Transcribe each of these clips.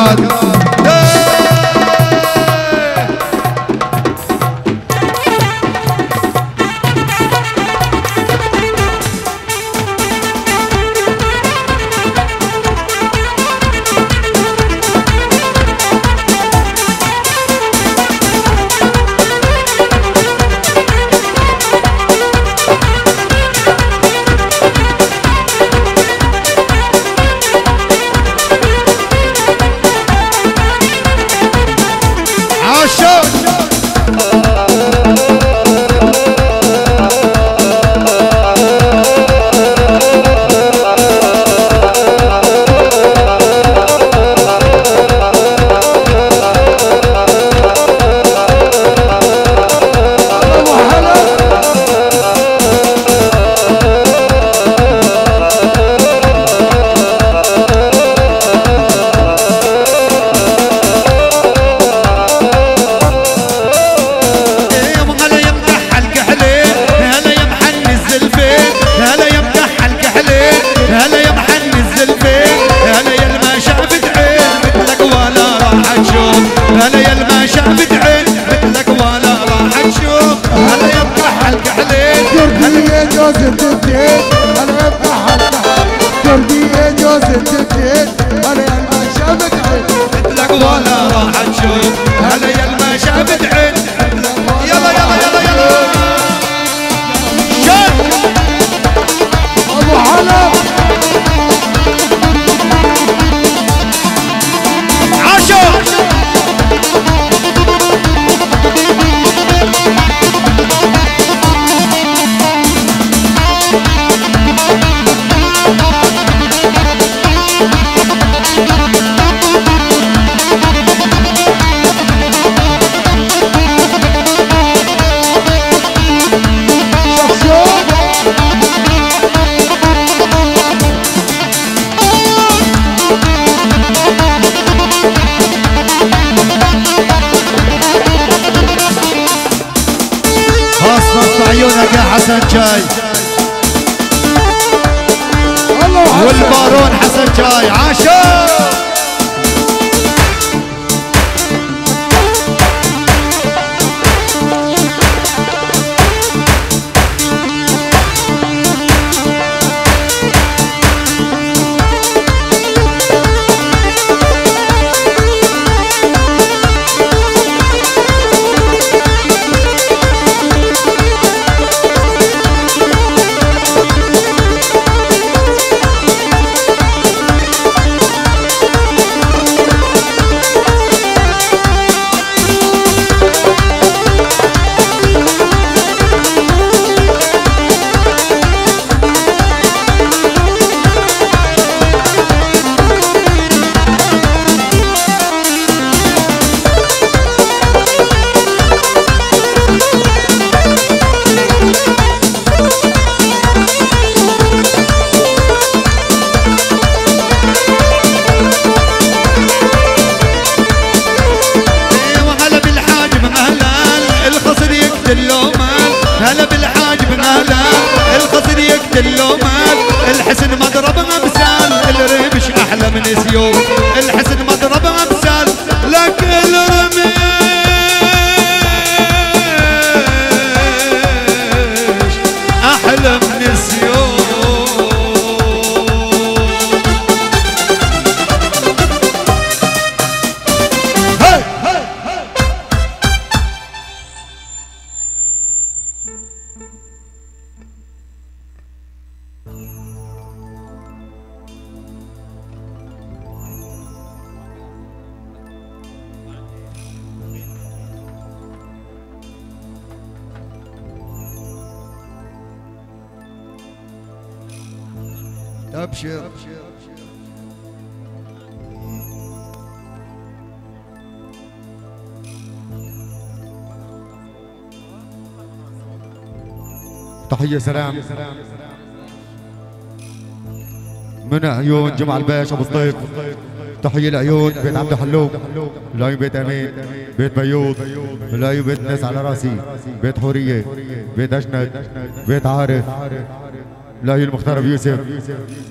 아, مال الحسن مضرب امثال الرمش أحلى من سيوف تحية سلام من عيون جمع الباشا أبو سطيف تحية لعيون بيت عبد الحلوم العيون بيت أمين. بيت بيوض. العيون بيت ناس على راسي. بيت حورية. بيت اجند بيت عارف. العيون مختار أبو يوسف.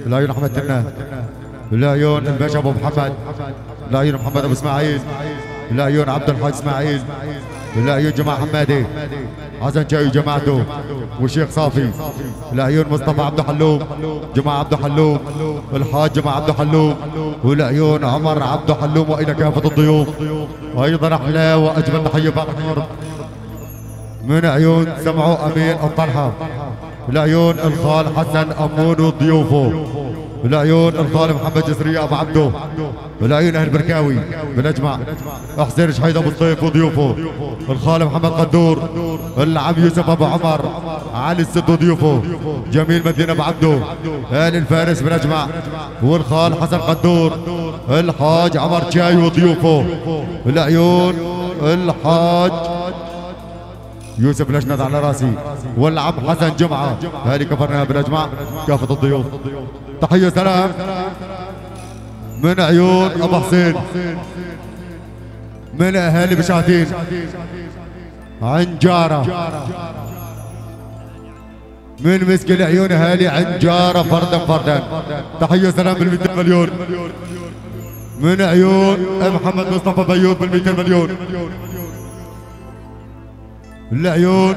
العيون أحمد تنة. العيون الباشا أبو محمد. العيون محمد أبو إسماعيل. العيون عبد الحاج إسماعيل. العيون جماعة حمادي. حسن جاي جماعته وشيخ صافي. العيون مصطفى عبد الحلوم. جماعة عبد الحلوم. الحاج جماعة عبد الحلوم. والعيون عمر عبد الحلوم وإلى كافة الضيوف. وأيضا أحلى وأجمل تحية من عيون سمعوا أمين الطلحة العيون الخال حسن أمون وضيوفه. العيون الخال محمد جسرية أبو عبده. العيون أهل بركاوي. بنجمع حسين شحيد أبو الطيف وضيوفه. الخال محمد قدور. العم يوسف أبو عمر. علي السد وضيوفه. جميل مدينه أبو عبده. أهل الفارس بنجمع والخال حسن قدور. الحاج عمر جاي وضيوفه. العيون الحاج يوسف الاشند على راسي. والعم حسن جمعة. هذه كفرنا بنجمع كافة الضيوف. تحية سلام من عيون أبو حسين. من أهالي بشاتين عنجاره من مسك العيون أهالي عنجاره فردا فردا. تحية سلام بال مليون. من عيون محمد مصطفى بيوت بال مليون. العيون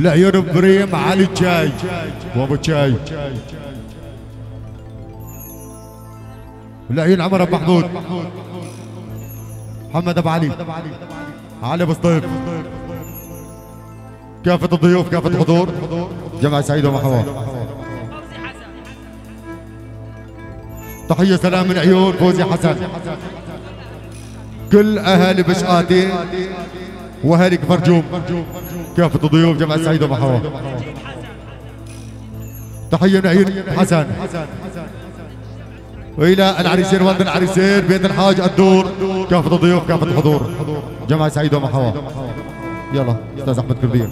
العيون بريم علي الجاي. وابو الجاي العيون عمر ابو محمود. محمد أبو علي. علي أبو سطيف كافة الضيوف كافة الحضور. جمع سعيد ومحمود تحية سلام من عيون فوزي حسن. كل أهالي بشقاتي وأهالي كفرجوم. كافة الضيوف جمع سعيد ومحوا تحية من عيون حسن. وإلى العريسين والد العريسين بيت الحاج الدور. كافة الضيوف كافة الحضور. جمع سعيد ومحوا يلا أستاذ أحمد كرديه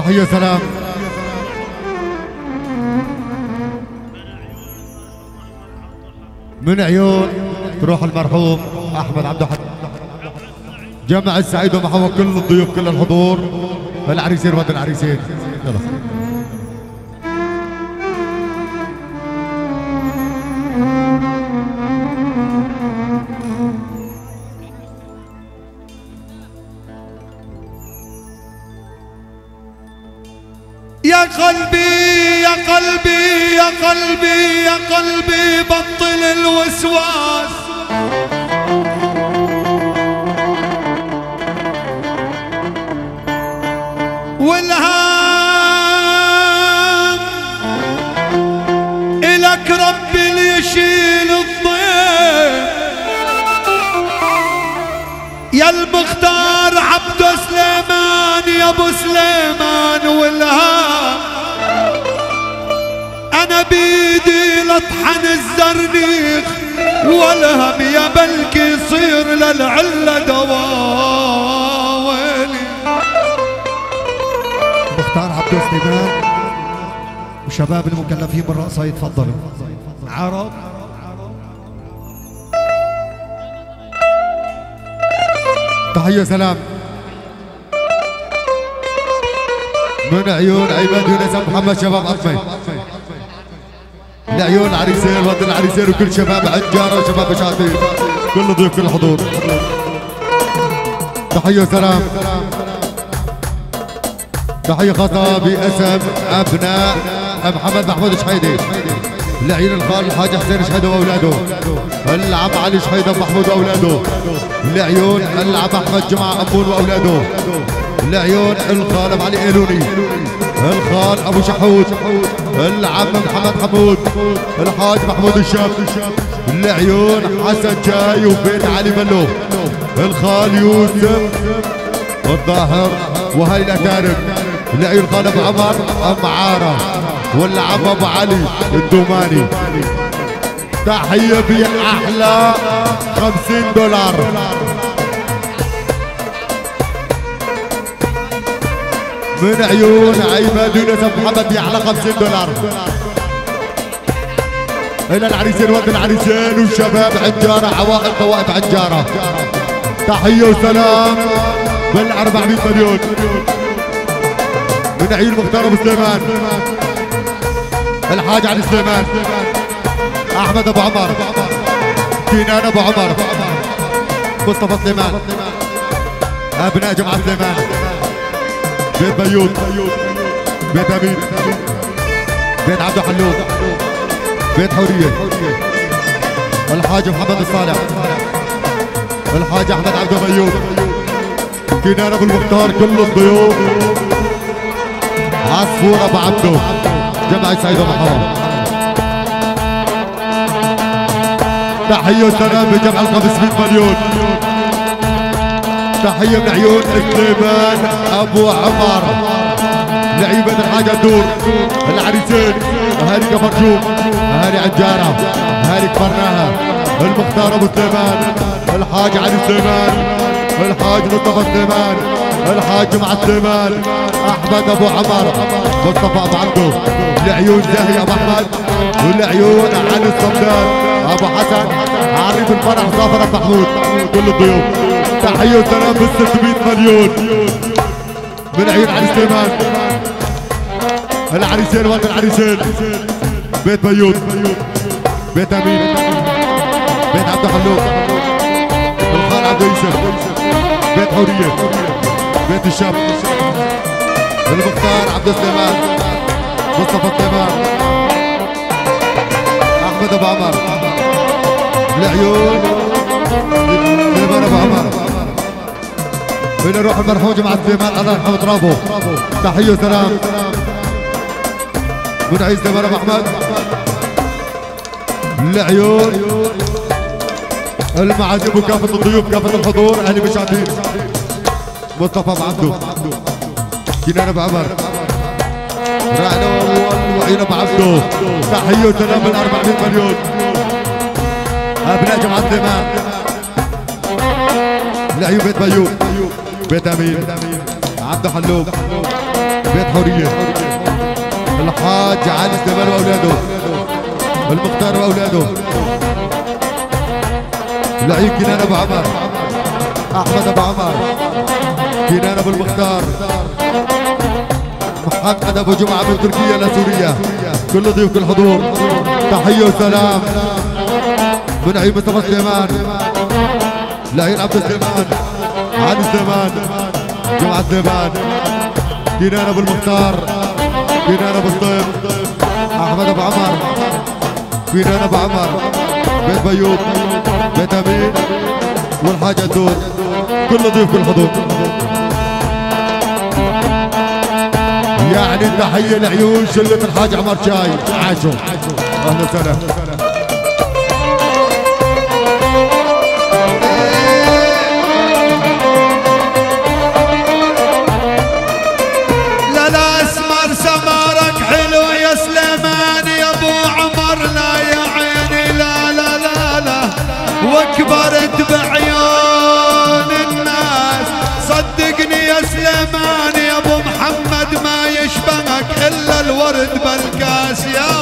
تحية سلام من عيون تروح المرحوم أحمد عبد الحق. جمع السعيد ومحمد كل الضيوف كل الحضور. العريسين ود العريسين. يلا. قلبي بطل الوسواس. والهام إلك ربي اللي يشيل الضيف. يا المختار عبد سليمان يا أبو سليمان والهام بيدي لطحن الزرنيخ والهم يا بلكي يصير للعلة دواويلي مختار عبد سليمان وشباب المكلفين بالرقصة يتفضلوا. عرب. تحية سلام. من عيون عماد يونس محمد شباب لعيون العريسين ود العريسين وكل شباب عجارة وشباب شاطين كل ضيوف كل حضور. تحية سلام تحية خاصة باسم أبناء محمد محمود شحيدي لعيون الخال الحاج حسين شحيدة وأولاده. العم علي شحيدة محمود وأولاده. لعيون العم أحمد جمعة أبون وأولاده. لعيون الخال علي إيلوني. الخال أبو شحود العم محمد حمود الحاج محمود الشاب لعيون حسن جاي وبيت علي ملو الخال يوسف الظاهر وهاي الأتارك لعيون خال أبو عمر معارة والعم أبو علي الدوماني. تحية بأحلى خمسين دولار. من عيون عماد يونس محمد بأحلى خمسين دولار. إلى العريسين ود العريسين والشباب عجارة عوائل طوائف عجارة. تحية وسلام بال 400 مليون. من عيون مختار أبو سليمان. الحاج علي سليمان. أحمد أبو عمر. كينان أبو عمر. مصطفى سليمان. أبناء جمعه سليمان. بيت بيوت. بيت أمين. بيت عبد حلوم بيت حورية. الحاج محمد الصالح. الحاج أحمد عبد غيوب كنان أبو المختار كل الضيوف. عصفور أبو عبده جمع سعيد أبو حرام تحية وسلام بجمع ال 500 مليون. تحية من عيون سليمان أبو عمر لعيبة الحاجة الدور العريسين هاني كفرجوم هاني عجارة هاني كفرناها المختار أبو سليمان الحاج علي سليمان الحاج مصطفى سليمان الحاج مع سليمان. أحمد أبو عمر مصطفى أبو عبده. لعيون زاهي أبو أحمد ولعيون علي الصمدان. أبو حسن عريف الفرح صافر أبو محمود كل الضيوف. تحية وسلام بال 600 مليون. من عيون علي سليمان. العريسين ولد العريسين بيت بيوت. بيت أمين. بيت عبد حلوم الخال عبد يوسف بيت حورية. بيت الشاب المختار عبد سليمان مصطفى سليمان. أحمد أبو عمر. العيون. من روح المرحوم جماعة سليمان الله يرحمه ترابه تحية وسلام. من عيسى سليمان أبو أحمد. العيون المعازيم وكافة الضيوف كافة الحضور أهلي مشاهدين مصطفى أبو كنان أبو عمر. رعنا وعين أبو عبده. تحية وسلام من 400 مليون. أبناء جمعة الإمام لعيون بيت بيوت بيت أمين. عبد حلوم بيت حورية. الحاج علي الزمان وأولاده. المختار وأولاده. لعيب كنان أبو عمر أحمد أبو عمر كنان أبو المختار. محمد أبو جمعة من تركيا لسوريا كل ضيوف كل حضور. تحية وسلام. من عيب مصطفى سليمان. لعين عبد السليمان. علي سليمان جمعة سليمان كنان أبو المختار كنان أبو الطيب. أحمد أبو عمر كنان أبو عمر. بيت بيوت بيت أمين والحاجة دور كل ضيوف كل حضور يعني التحية لعيون شلة الحاج عمر شاي. عاشوا أهلا وسهلا. Yeah.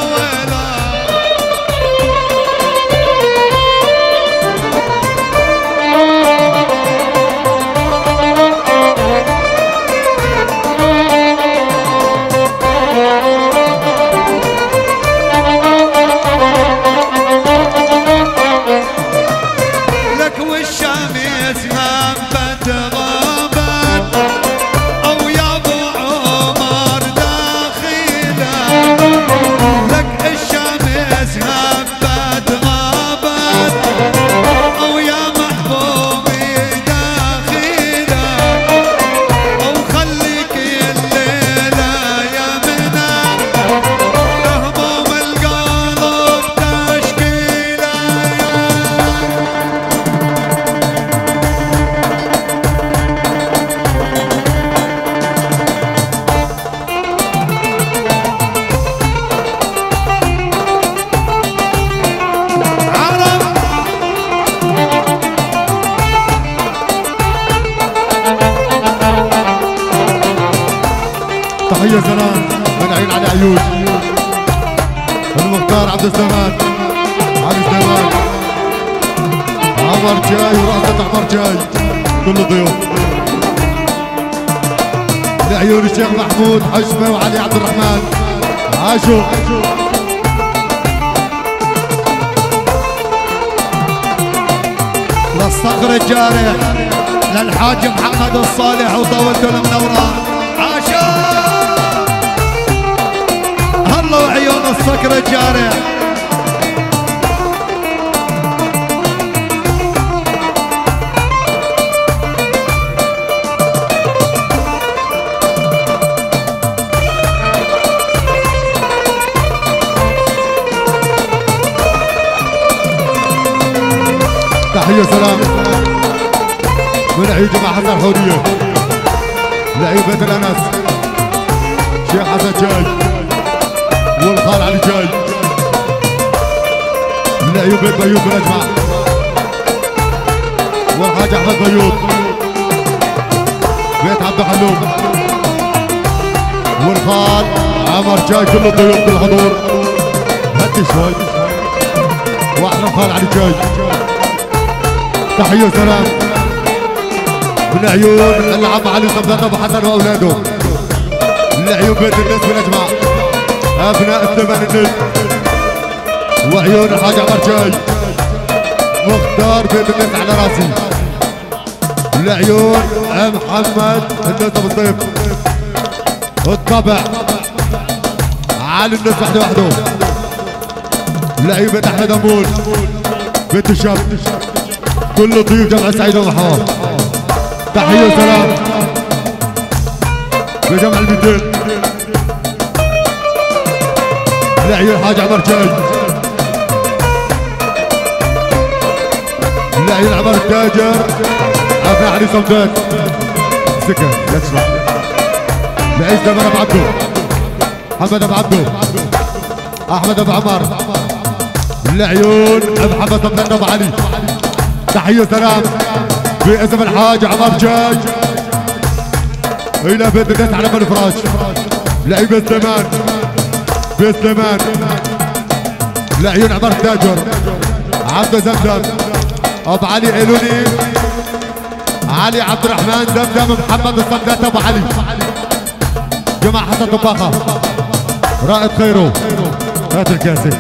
تحية سلام. من مع حسن حورية. لعيب بيت الأنس. شيخ حسن جاي. والخال علي جاي. لعيب بيت بيوت بالأجمع والحاج أحمد بيوت. بيت عبد الحلوم. والخال عمر جاي. كل الضيوف بالحضور. هدي شوي. وإحنا الخال علي جاي. تحية وسلام. من عيون العم علي صباط ابو حسن وأولاده. من عيون بيت الناس بالاجمع أبناء الثمن النس وعيون الحاج عمر جاي مختار بيت الناس على راسي. لعيون محمد الناس ابو الطيب. الطبع. علي الناس وحده. وحده لعيبة أحمد أمون. بيت الشاب. كل ضيوف جمع سعيد ومحور تحية وسلام. لجمع البيتين لعيون الحاج عمر جاي لعيون عمر التاجر عفا علي صمدان سكر لا تسمع. لعيش زمان ابو عبده. محمد أبو عبده. أحمد أبو عمر. العيون محمد بن ابو علي. تحية سلام باسم الحاج عمر جاي إلى بيت الناس على الفراش لعيبه سليمان بيت سليمان العيون عمر تاجر. عبد زمزم أبو علي ايلوني علي عبد الرحمن زمزم محمد الصندات أبو علي. جماعة حسن طباخة. رائد خيرو. هات الكاسة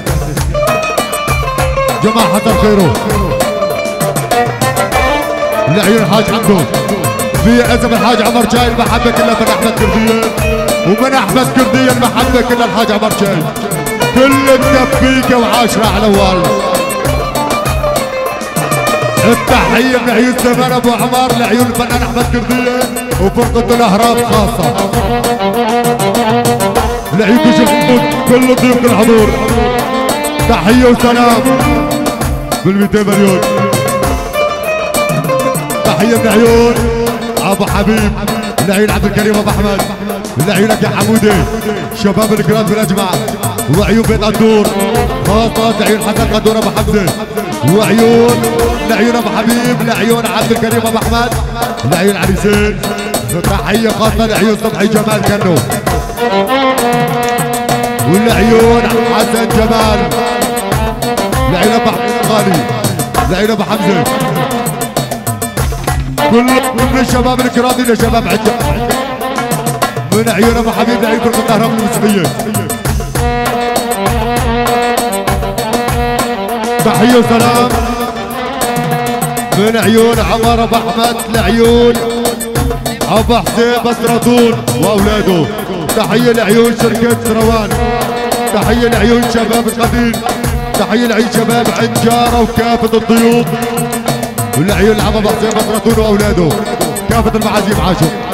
جماعة حسن خيرو. العيون الحاج عمدو في اسم الحاج عمر جاي المحبة كلها من أحمد كردية ومن أحمد كردية المحبة كلها الحاج عمر جاي. كل الدبيكة وعاشرة على اول التحية من عيون زمان أبو عمر لعيون الفنان أحمد كردية وفرقة الأهرام خاصة. لعيون جمهور كل ضيوف الحضور تحية وسلام بال 200 مليون تحية من عيون. أبو حبيب العيون عبد الكريم أبو أحمد. لعيونك يا حمودي. شباب الكرام بالاجمع وعيون بيت الدور خاصة لعيون حسن قدور أبو حمزة. وعيون لعيون أبو حبيب لعيون عبد الكريم أبو أحمد. لعيون علي زين. تحية خاصة لعيون صبحي جمال كنو. والعيون حسن جمال. لعيون أبو حمزة. غالي لعيون أبو حمزة. كل الشباب الكرام دي شباب عجب من عيون أبو حبيب لعيون فرقه الكهرباء الموسيقية. تحية وسلام. من عيون عمر أبو أحمد لعيون أبو حسين بسرطون وأولاده. تحية لعيون شركة سروان تحية لعيون شباب القديم تحية لعيون شباب عنجاره وكافة الضيوف. والعيون ابو حسين بسرطون وأولاده. كافة المعازيم عاشوا.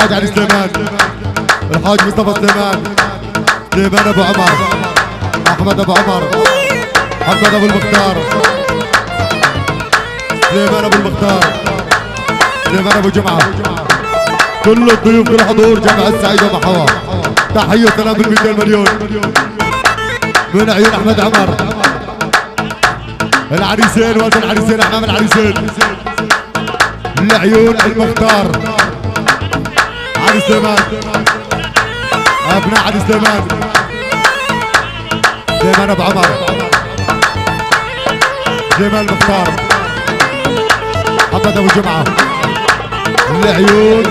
الحاج علي سليمان. الحاج مصطفى سليمان. سليمان أبو عمر؟ أحمد أبو عمر. حمد أبو المختار. سليمان أبو المختار. سليمان أبو جمعة. كل الضيوف في الحضور جامع السعيد ومحوى. تحية سلام ب 200 مليون. من عيون أحمد عمر. العريسين وزن العريسين أحمام العريسين. لعيون المختار. عدي سليمان أبناء عدي سليمان سليمان ابو عمر جمال مختار. حفظ أبو جمعة. العيون.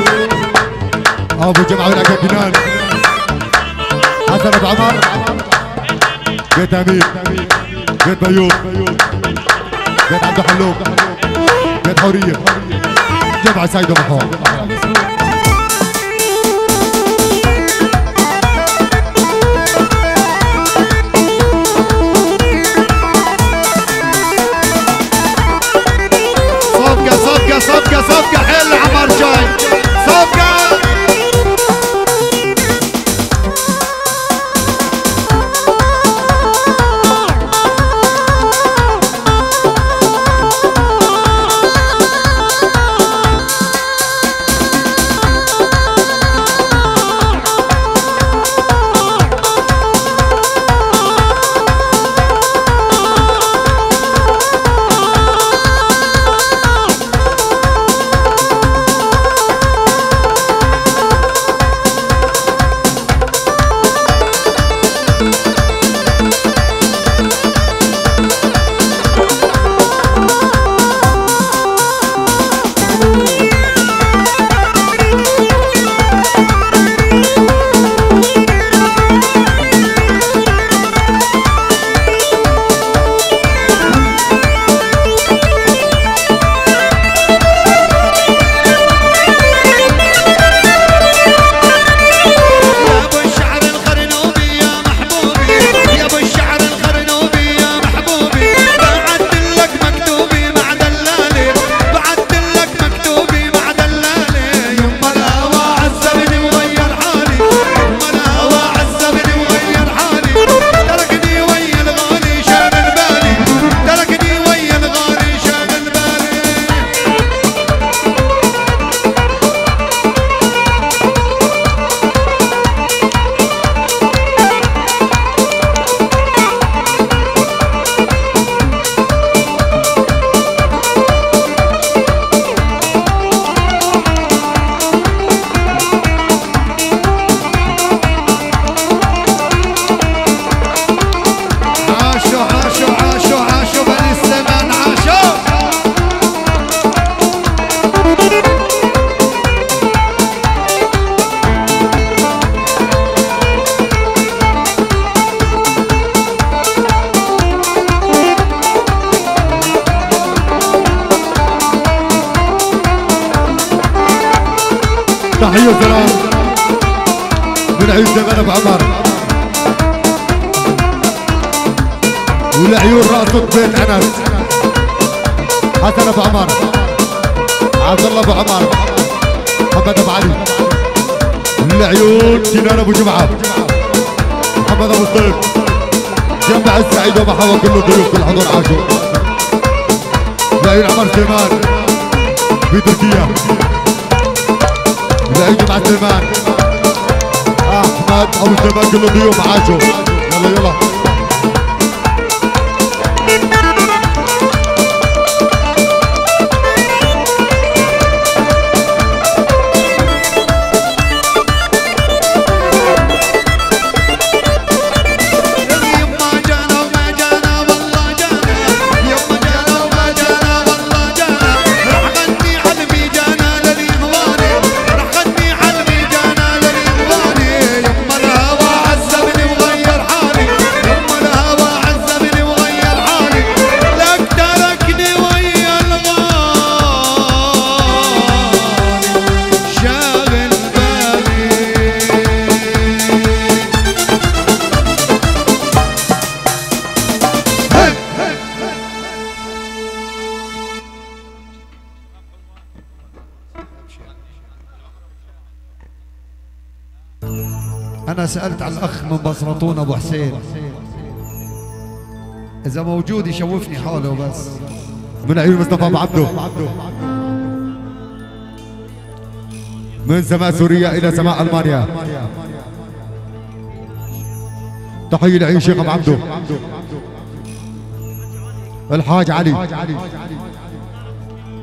أبو جمعة والاكابينان حسن أبو عمر. بيت امير بيت بيوت. بيت عبد الحلوم. بيت حورية. جمعة سيد محمد أبو حسين. إذا موجود يشوفني حاله بس. من عيون مصطفى أبو عبده. من سماء سوريا إلى سماء ألمانيا. تحيه لعين شيخ أبو عبده. الحاج علي.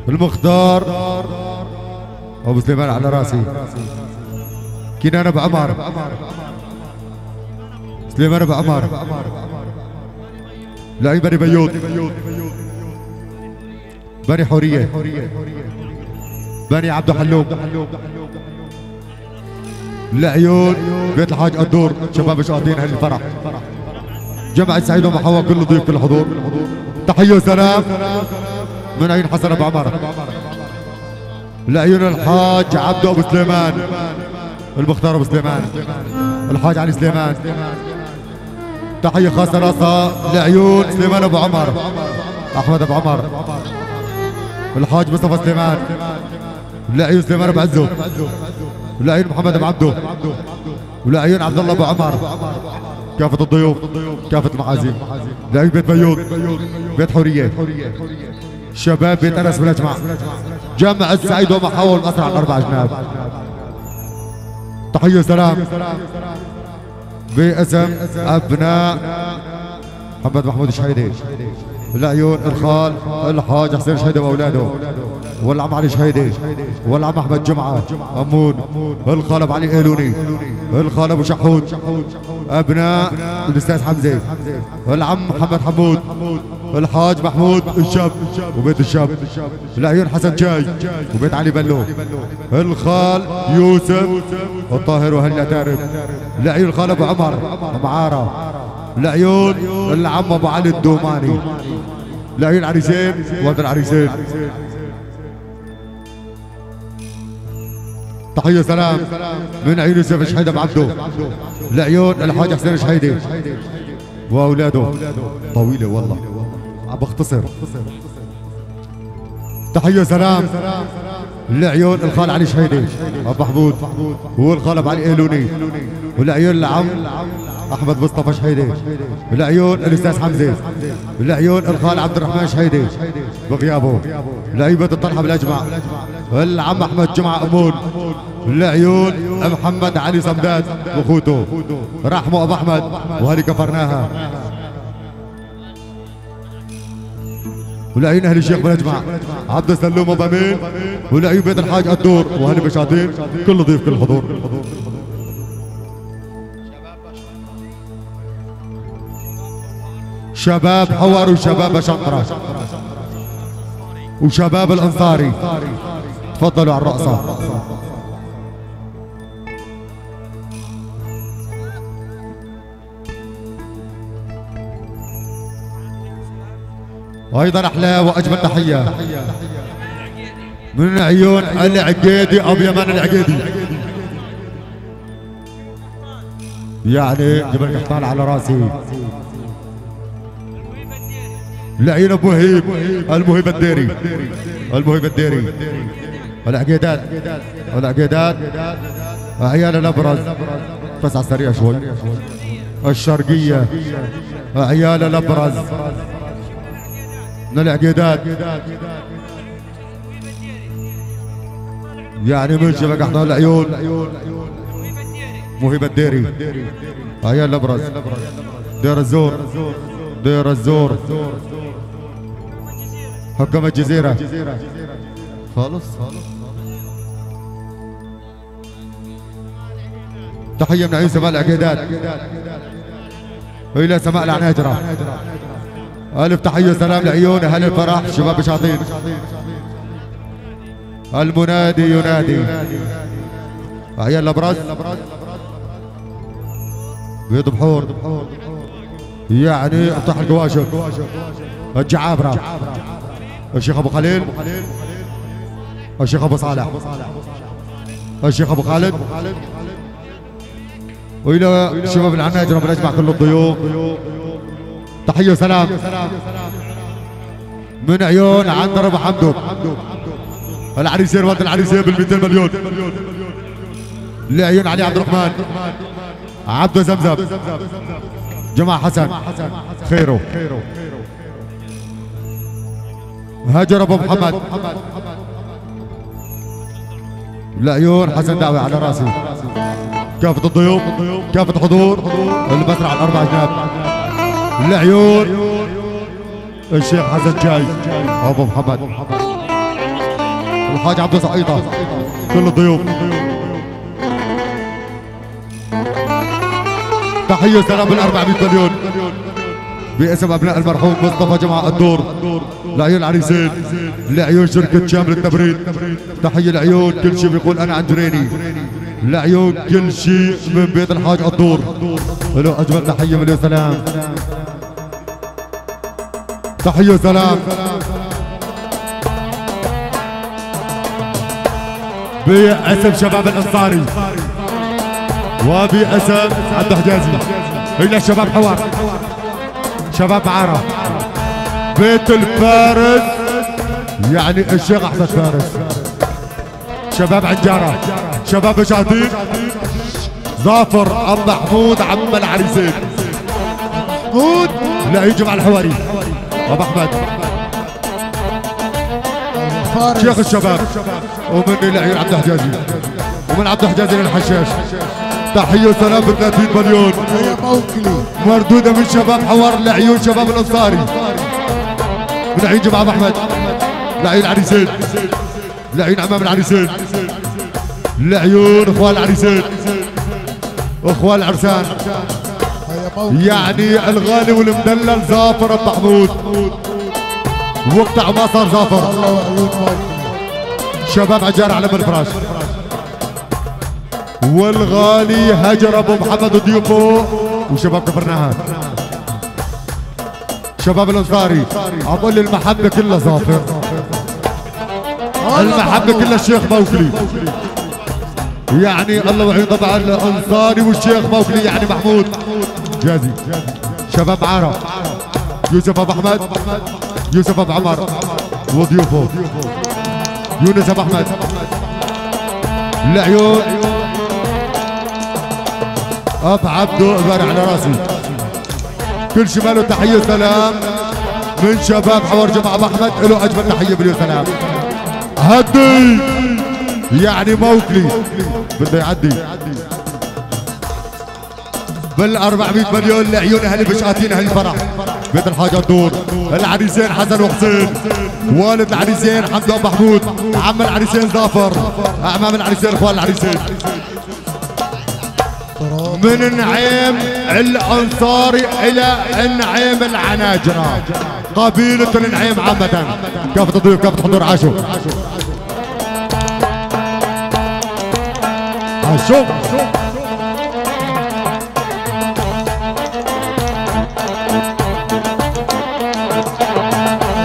المختار. أبو سليمان على راسي. كنان ابو عمر سليمان ابو عمر لعين بني بيوت. بني حورية. بني عبد حلوم العيون بيت الحاج قدور شباب شاطين هالفرح جمع سعيد ومحوى كل ضيف كل حضور. تحية وسلام من عين حسن أبو عمر. لعيون الحاج عبده أبو سليمان. المختار أبو سليمان. الحاج علي سليمان. تحية خاصة راسها لعيون سليمان أبو عمر. أحمد أبو عمر. الحاج مصطفى سليمان. لعيون سليمان أبو عزو. ولعيون محمد أبو عبده ولعيون عبد الله أبو عمر. كافة الضيوف. كافة المعازيم لعيون بيت بيوت بيت حورية. شباب بيت أنس بالاجمع جامع السعيد ومحاول مسرح الأربع جناب تحية وسلام. باسم أبناء محمد محمود الشهيدي. العيون الخال الحاج حسين شهيدي وأولاده والعم علي شهيدي والعم أحمد جمعة امون الخال أبو علي إيلوني الخال أبو شحود أبناء الأستاذ حمزة العم محمد حمود الحاج محمود الشاب وبيت الشاب العيون حسن جاي وبيت علي بلو الخال يوسف الطاهر وهلا تارب العيون الخال أبو عمر معاره العيون العم أبو علي الدوماني العيون عريسين واد العريسين. تحية سلام من عيون يوسف شحيد أبو عبده. العيون الحاج حسين شحيدي وأولاده. طويلة والله. عم بختصر. تحية سلام العيون الخال علي شهيدي أبو محمود. والخال أبو علي إيلوني. والعيون العم أحمد مصطفى شهيدي العيون الأستاذ حمزة. العيون الخال عبد الرحمن شهيدي بغيابه لعيبة الطلحه بالأجمع. العم أحمد جمعة أمون. العيون محمد علي صمداد واخوته رحمه أبو أحمد وهذه كفرناها. والعيون أهل الشيخ بالأجمع. عبد السلوم أبو أمين. والعيون بيت الحاج الدور وهاني بشاطين كل ضيف كل حضور. شباب حور وشباب شنطرة وشباب الأنصاري. تفضلوا على الرقصة. وأيضا أحلى وأجمل تحية. من عيون العقيدي ابو يمان العقيدي. يعني جبل قحطان على راسي. العين أبو مهيب المهيب الديري. المهيب الديري. العقيدات العقيدات عيال الأبرز. بس على السريع شوي. الشرقية. عيال الأبرز. من العقيدات يعني من شبك إحنا العيون. مهيب الديري عيال الأبرز. دير الزور. دير الزور. حكم الجزيرة. خالص تحية من عيون سماء العقيدات إلى سماء العناجرة. ألف تحية سلام لعيون أهل الفرح شباب شاطين المنادي ينادي. عيال الأبراز بيض بحور. يعني أفتح القواشق الجعابرة. الشيخ أبو خليل. الشيخ أبو صالح. الشيخ أبو خالد. وإلى شباب العناجره بنجمع كل الضيوف. تحية وسلام. من عيون عنتر ابو حمدو. العريسين ولد العريسين بال 200 مليون. لعيون علي عبد الرحمن. عبده زمزم. جماعة حسن. خيره هاجر أبو محمد. العيون حسن دعوة على راسي. كافة الضيوف كافة حضور المسرح الأربع جناب. العيون. الشيخ حسن جاي. أبو محمد. الحاج عبد الصعيدة كل الضيوف. تحية سلام ال 400 مليون. باسم أبناء المرحوم مصطفى جماعة الدور. لعيون العريسين لعيون شركة شامل التبريد. تحية لعيون كل شيء بيقول أنا عن جريني. لعيون كل شيء من بيت الحاج الدور. له أجمل تحية مليون سلام. تحية سلام بأسم شباب الأنصاري وبأسم عبد حجازي إلى شباب حوار شباب عرب بيت الفارس يعني الشيخ أحمد فارس. شباب عجارة شباب شاهدين ظافر ام محمود عم العريسين محمود لا يجي مع الحواري أبو أحمد. شيخ الشباب. ومني لعيون عبد الحجازي. ومن عبد الحجازي للحشاش. تحية وسلام ب 30 مليون مردودة من شباب حوار لعيون شباب الأنصاري. من عيون جماعة أحمد. لعيون العريسين لعيون عمام العريسين لعيون أخوان العريسين أخوان العرسان يعني الغالي والمدلل زافر محمود وقطع ما صار زافر. شباب عجار على الفراش والغالي هجر أبو محمد وضيوفه وشباب كفرناها. شباب الأنصاري أقول المحبه كلها ظافر المحبة كلها الشيخ موكلي. يعني الله وعين طبعا الأنصاري والشيخ موكلي يعني محمود. جازي. شباب عرب يوسف أبو أحمد. يوسف أبو عمر. وضيوفه. يونس أبو أحمد. العيون أب عبده بار على رأسي. كل شماله تحية سلام من شباب حوار جماعة أبو أحمد. له أجمل تحية مليون سلام. هدي! يعني موكلي بده يعدي. بال 400 مليون لعيون أهل بشقاتين أهل الفرح. بيت الحاجة الدور. العريسين حسن وحسين. والد العريسين حمد ابو محمود. عم العريسين ظافر. أعمام العريسين إخوان العريسين من النعيم الأنصاري إلى النعيم العناجرة. قبيلة النعيم عامة. كافه الضيوف كافه حضور عاشو؟ عاشو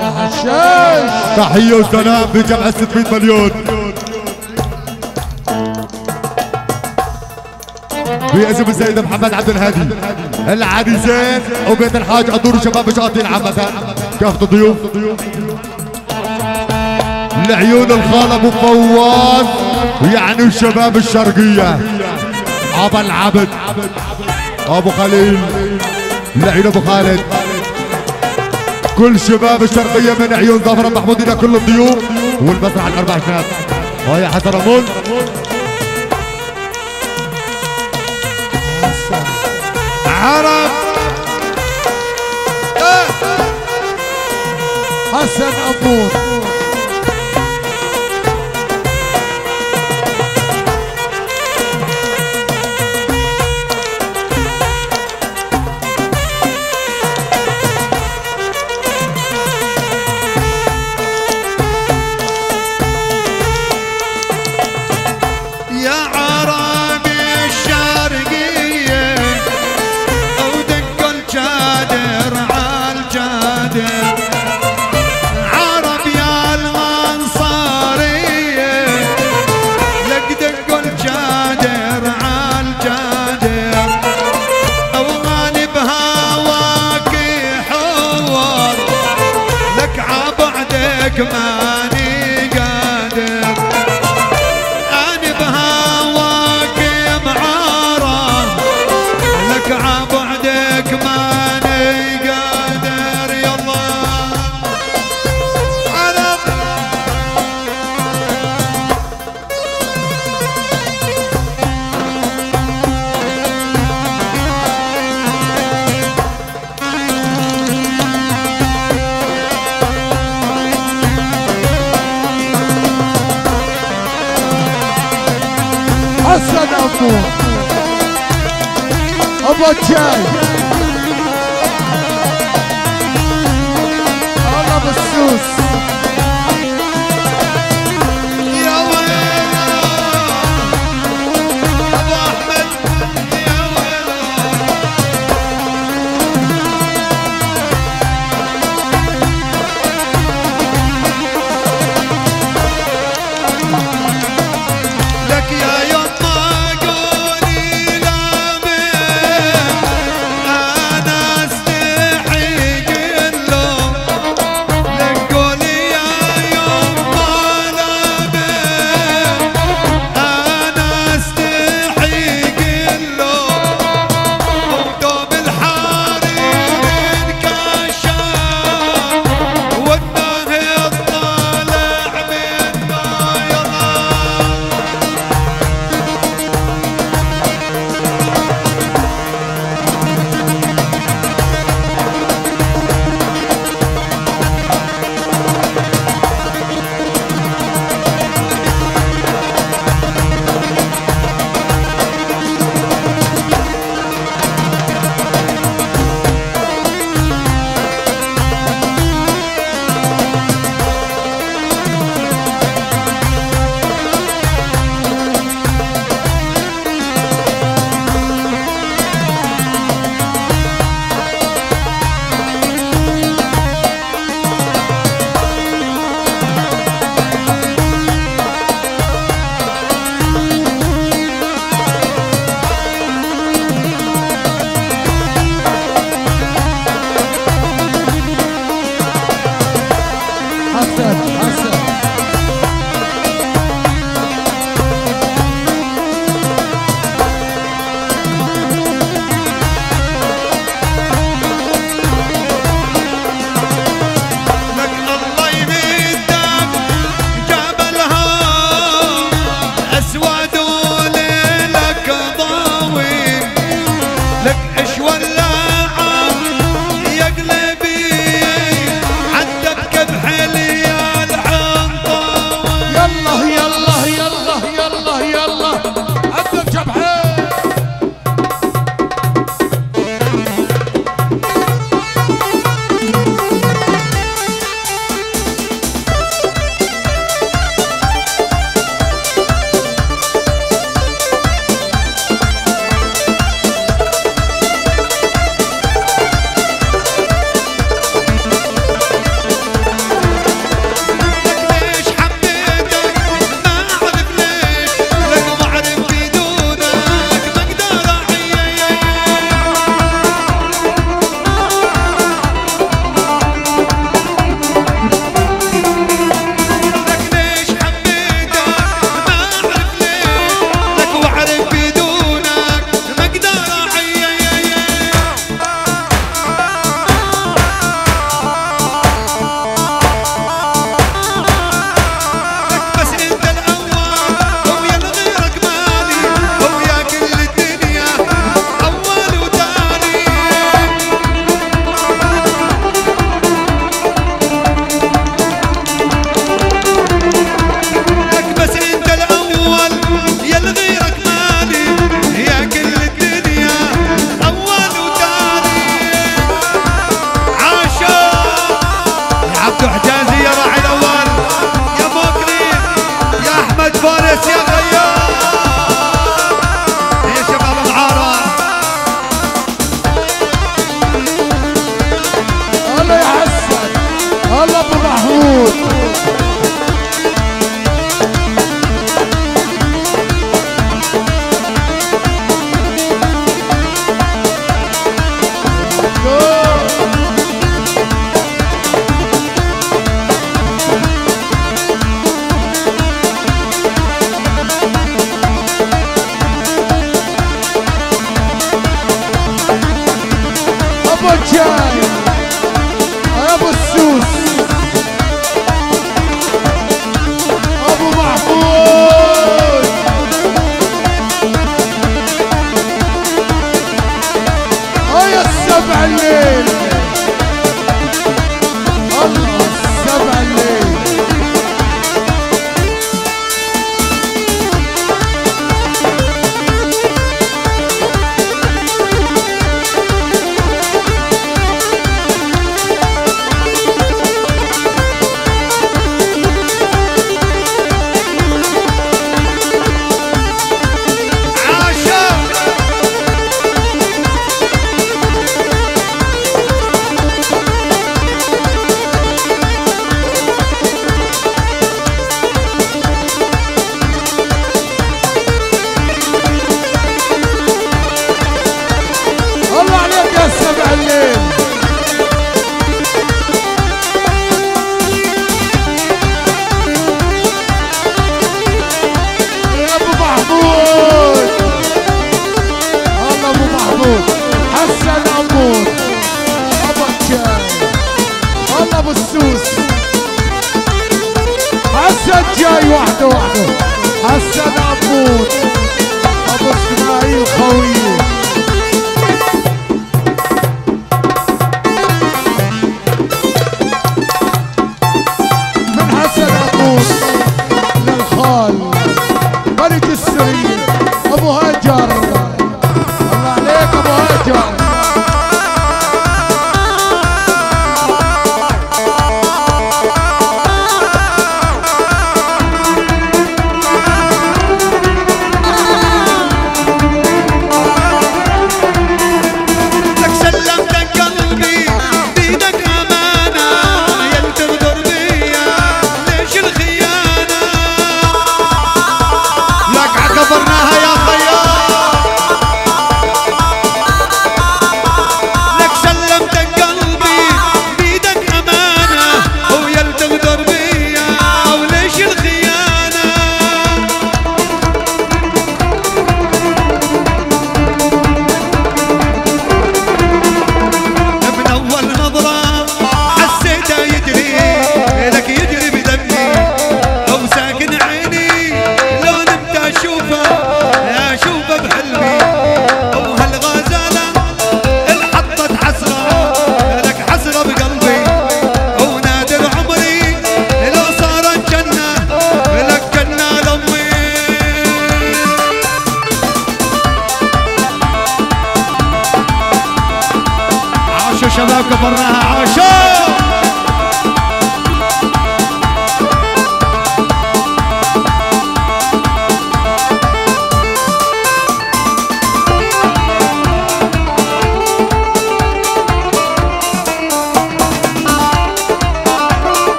يا حشاش تحيه وسلام بجمع 600 مليون. باسم السيد محمد عبد الهادي. العريسين وبيت الحاج عطور شباب شاطين عامة. كافة الضيوف. العيون الخال أبو فواز. يعني الشباب الشرقية. ابا العبد أبو خليل العيون أبو خالد. كل شباب الشرقية من عيون ظفر محمود إلى كل الضيوف والمسرح الاربع شباب. ويا حسن رمون. عرب. حسن أبور Come on.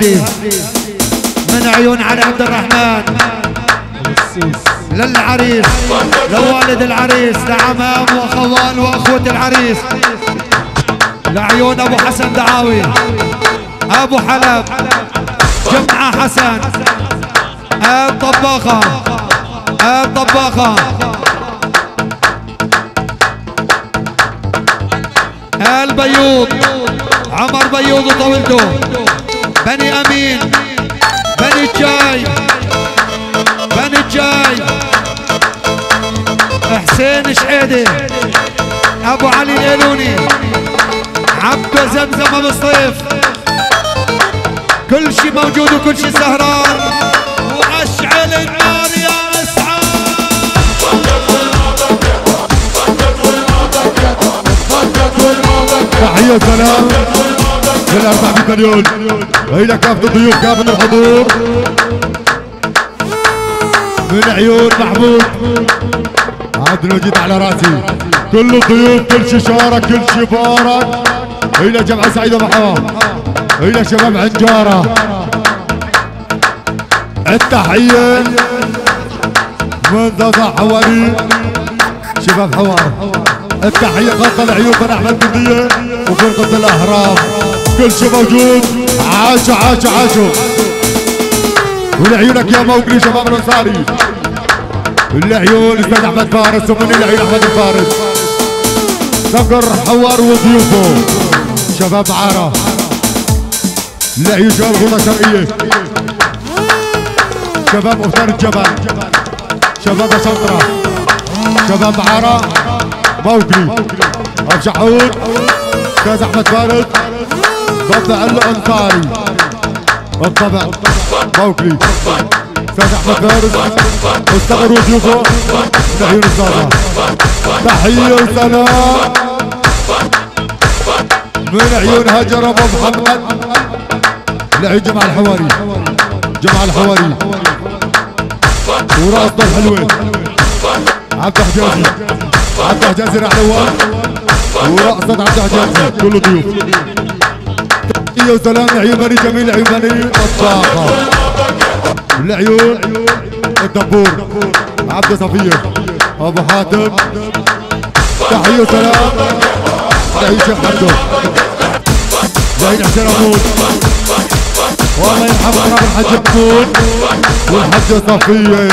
هدي من عيون علي عبد الرحمن. للعريس. لوالد العريس. لعمام وخوال وأخوة العريس. لعيون أبو حسن دعاوي. أبو حلب. جمعة حسن. الطباخة الطباخة البيوض عمر بيوض وطولته بني أمين بني الجاي بني الجاي حسين شعيدي أبو علي الايلوني عبده زمزم أبو الصيف. كل شي موجود وكل شي سهران. وأشعل النار يا اسعاد تحية وسلام للأربع مليون وإلى كافة الضيوف كافة الحضور. من عيون محمود. عبد المجيد على رأسي. كل الضيوف كل شي شارك كل شي بارك إلى جمعة سعيدة محمد إلى شباب عنجارة. التحية. من ذا حواري. شباب حوار. التحية خاصة لعيون بن أحمد بندية وفرقة الأهرام. كل شي موجود. عاشوا عاشوا عاشوا. ولعيونك يا موكلي شباب الأنصاري. العيون أستاذ أحمد فارس ومن العيون أحمد الفارس. صقر حوار وضيوفه. شباب عارة. العيون شباب غوطة شرقية شباب أبطال الجبل. شباب شنطرة شباب عارة. موكلي ابو شحود أستاذ أحمد فارس. طبع الأنصاري. الطبع موكلي أستاذ أحمد فارس. واستغر وضيوفه تحيه الصادة تحية وسلام. من عيون هجر أبو محمد. لعيون جمع الحواري. جمع الحواري. وراسنا الحلوه عبد حجازي عبد حجازي راح نوال ورقصة عبد حجازي كل ضيوف. تحية وسلام لعيون بني جميل عيون بني الطاقة العيون الدبور عبد صفية أبو حاتم. تحية وسلام. تحية شيخ حمدو زين حسين عمود والله يرحم قراب الحج محمود والحجة صفية.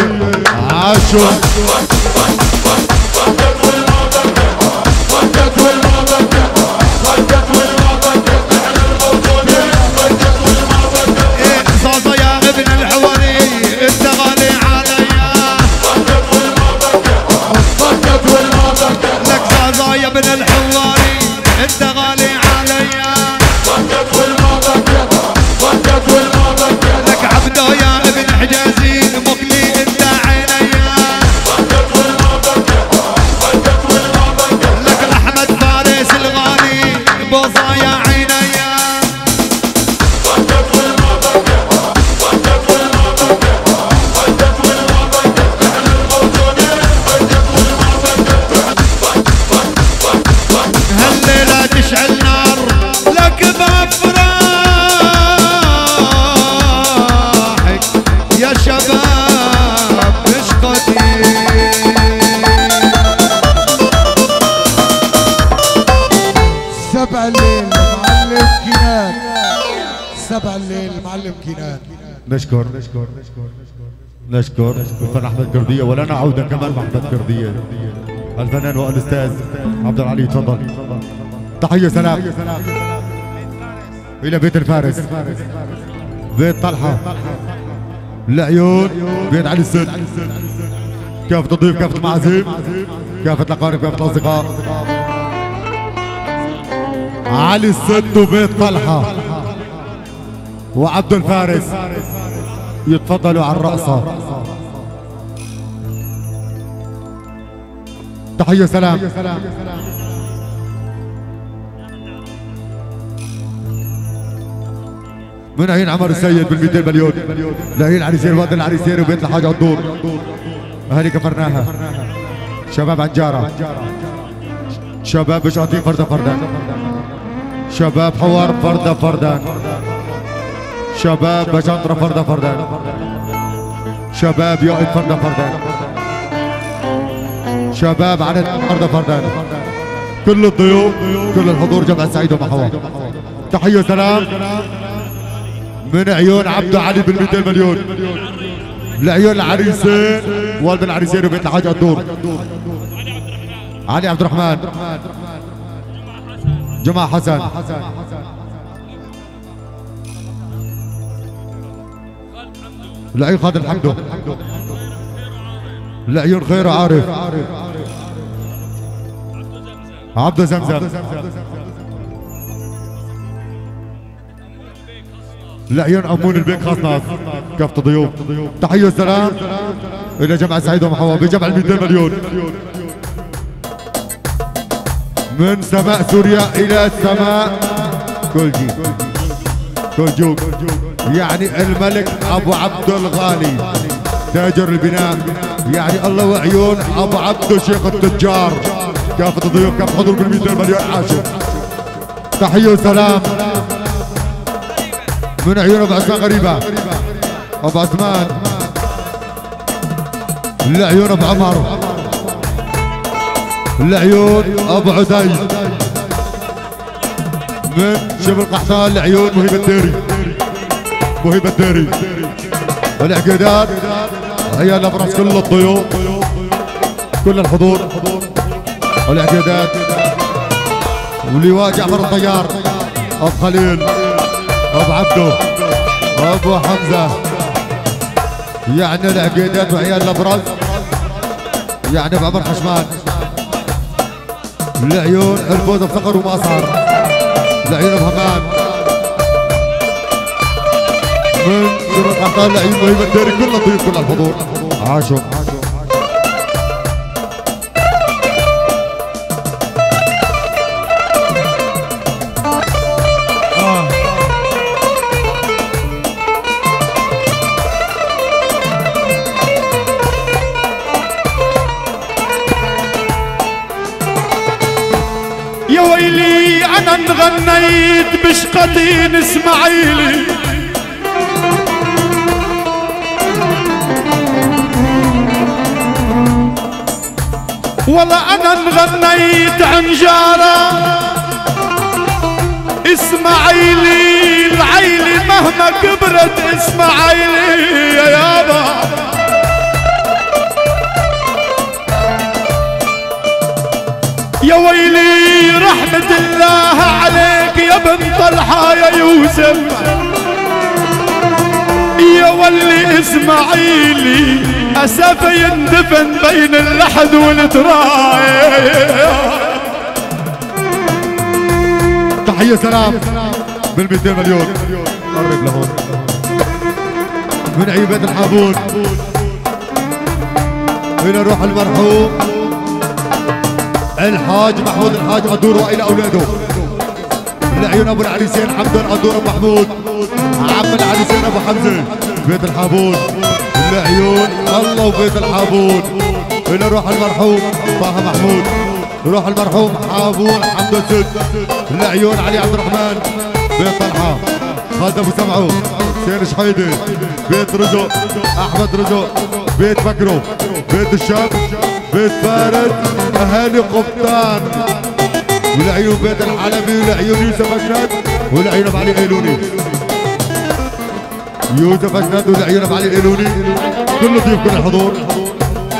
عاشوا. الغالي نشكر. نشكر. الفنان احمد كردية ولنا عوده كمان مع احمد كردية. الفنان والأستاذ عبد العلي تفضل. تحية سلام. إلى بيت الفارس. بيت طلحة. العيون بيت علي السد كافة الضيوف كافة المعازيم كافة الأقارب كافة الأصدقاء علي السد وبيت طلحة. وعبد الفارس. يتفضلوا على الرقصة تحية سلام. من عين عمر السيد بال 200 مليون لعين عريسير وادي العريسير وبيت الحاجة الدور اهالي كفرناها. شباب عنجارة شباب بشاطين فردة فردة شباب حوار فردة فردة شباب بشنطرة فردة فردة شباب يائد فردة فردة شباب عدد فردة فردة كل الضيوف كل الحضور جمع سعيد ومحوى تحية سلام من عيون عبدو علي بال 200 مليون لعيون العريسين والد العريسين وبيت الحاج الدور علي عبد الرحمن جماعة حسن. لعيون خالد الحمدو لعيون خير عارف. عبده زمزم. لعيون أمون البيك خصنص كافة ضيوف. تحية وسلام إلى جمع سعيد ومحوى بجمع ال 200 مليون. من سماء سوريا إلى سماء كلجي كلجوك يعني الملك أبو عبد الغالي تاجر البناء. يعني الله وعيون أبو عبد شيخ التجار. كافة الضيوف كافة حضور بال 200 مليون عاشر تحية وسلام. من عيون أبو عثمان غريبة. أبو عثمان. لعيون أبو عمر. لعيون أبو عدي. من شبل قحطان لعيون مهيب الديري. مهيب الديري العقيدات هي الابرز كل الضيوف. كل الحضور. والعقيدات ولواء جعفر الطيار. ابو خليل. ابو عبده. ابو حمزة. يعني العقيدات وعيال الابرز يعني بعمر حشمان. العيون الفوز بفقر وما صار. العيون بهمان. من سر القحطان العيون مهيب الديري كل الضيوف كل الحضور عاشوا يا ويلي أنا انغنيت بشقتين إسماعيلي. والله أنا انغنيت عنجارة إسماعيلي العيلي مهما كبرت إسماعيلي يا يابا. يا ويلي رحمة الله عليك يا بن طلحة يا يوسف. يا ولي إسماعيلي اسف يندفن بين اللحد والتراي. تحية سلام بال 200 مليون. قرب لهون. من عيبة الحابون. إلى روح المرحوم. الحاج محمود الحاج غدور وإلى أولاده. لعيون أبو العريسين حمد غدور أبو محمود. عم العريسين أبو حمزة. بيت الحابون. لعيون الله وبيت الحابون. إلى روح المرحوم طه محمود. روح المرحوم حابون حمد السد لعيون علي عبد الرحمن. بيت طلحة. خالد ابو سمعو حسين شحيدي. بيت رزق أحمد رزق بيت بكرو. بيت الشاب بيت فارس. أهالي قبطان. والعيون بيت الحلبي. والعيون يوسف أجناد والعيون أبو علي إيلوني. يوسف أجناد والعيون أبو علي إيلوني. كل ضيوف الحضور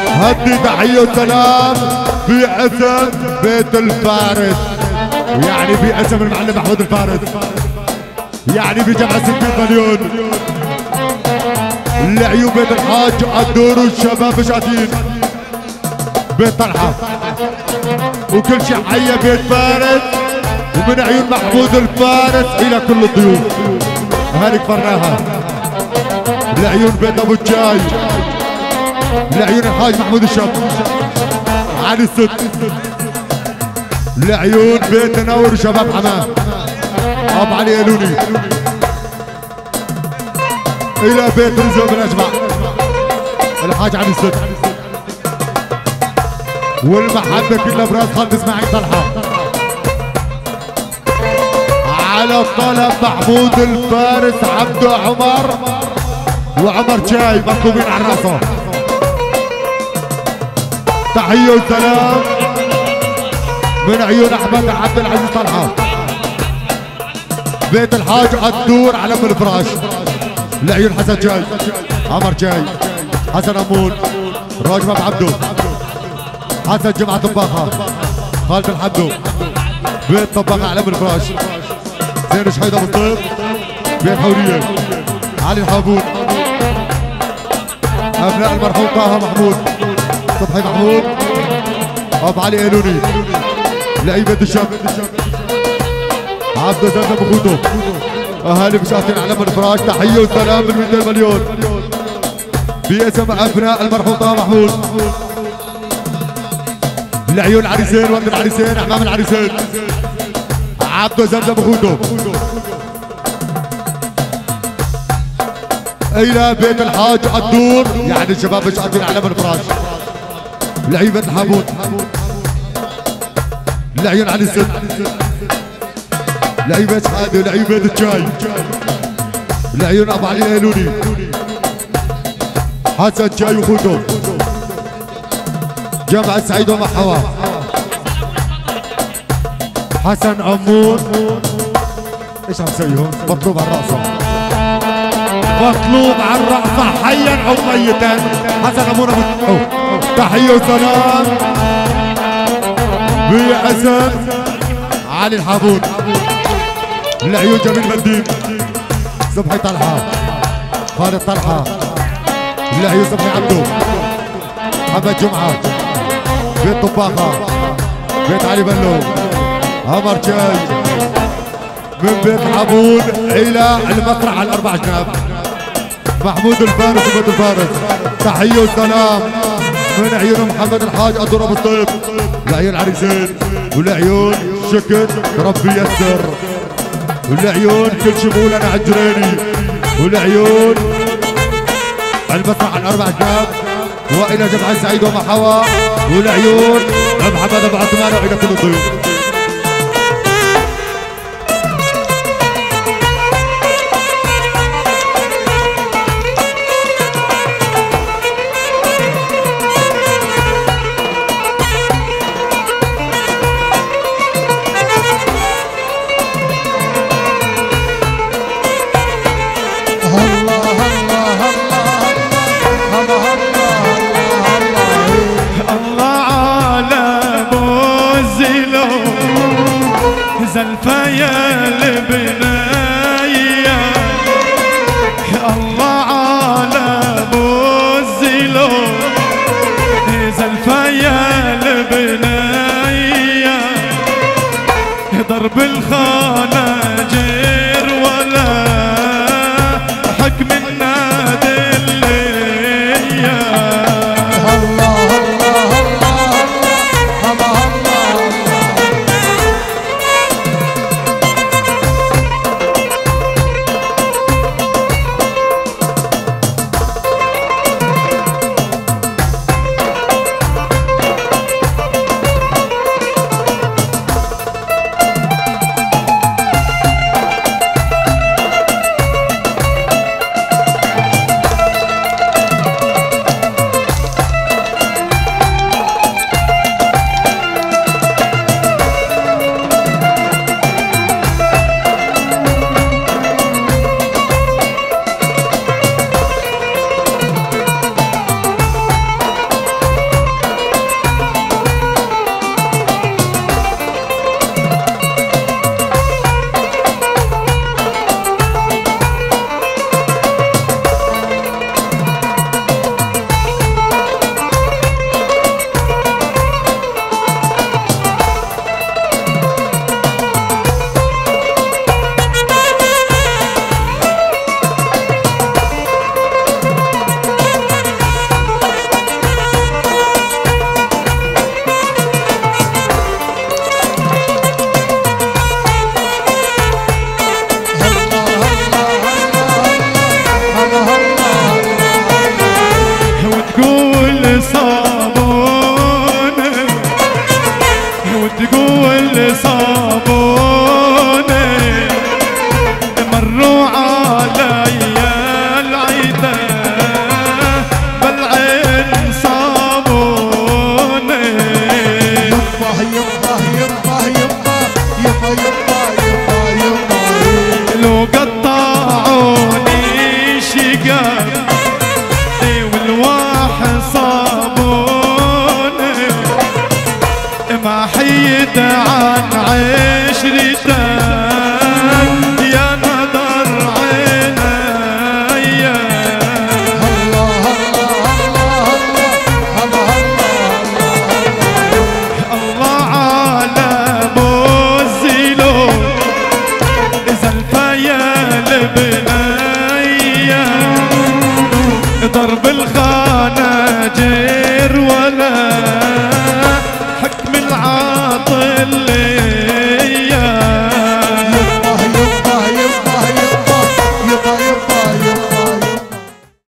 هدي تحية وسلام في اسم بيت الفارس. يعني في اسم المعلم محمود الفارس. يعني في جمع 60 مليون. العيون بيت الحاج الدور والشباب شاتين بيت طلحة. وكل شيء حية بيت فارس. ومن عيون محمود الفارس إلى كل الضيوف. هذه كفرناها. العيون بيت أبو الجاي العيون الحاج محمود الشاب علي الست العيون بيت تنور شباب حماه أبو علي ألوني. إلى بيت رزق بن أجمع. الحاج علي الست والمحبة كلها براس خالد إسماعيل طلحة. على طلب محمود الفارس عبده عمر. وعمر شاي مطلوبين على راسه تحية وسلام من عيون أحمد عبد العزيز طلحة. بيت الحاج الدور على ام الفراش العيون حسن جاي عمر جاي حسن أمون راجب أبو عبدو. حسن جمعة طباخة خالد الحمدو بيت طباخة على ام الفراش زين شحيد أبو الطيب بيت حورية. علي الحابون. ابناء المرحوم طه محمود. صبحي محمود. ابو علي أيلوني. لعيبة الشاب عبد زمزم اخوته أهالي مشاهدين على الفراش تحية وسلام من 200 مليون. باسم أبناء المرحوم طه محمود. العيون العريسين وقت العريسين امام العريسين. عبد زمزم اخوته إلى بيت الحاج الدور. يعني الشباب مشاهدين على الفراش لعيبة الحابون العيون على الست لعيبة حادي لعيبة الجاي. العيون أبو علي أيلوني. حسن جاي وخوته. جامعة سعيد ومحوى. حسن عمون إيش عم تسوي هون؟ مطلوب على الرقصة مطلوب على الرقصة حيا أو ميتا. حسن أوه. تحية وسلام. باسم علي الحابون العيون جميل منديل. صبحي طلحة. خالد طلحة. العيون صبحي عبدو. محمد جمعة. بيت طباخة. بيت علي بلو. عمر جاي. من بيت حبون إلى المسرح الأربع جناب. محمود الفارس وبيت الفارس. تحية وسلام. من عيون محمد الحاج ابو الطيب. العيون عريسين والعيون شكر ربي يسر. والعيون كل شمول أنا عجريني. والعيون المسرح الاربع جناب وإلى جمع سعيد ومحوى. والعيون محمد أبو عثمان وإلى كل الضيوف الخانة